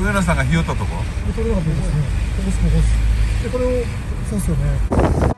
上野さんが拾ったとこ？これをそうですよね。